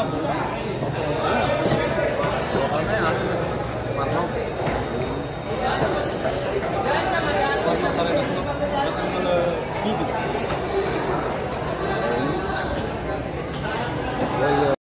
Bravo.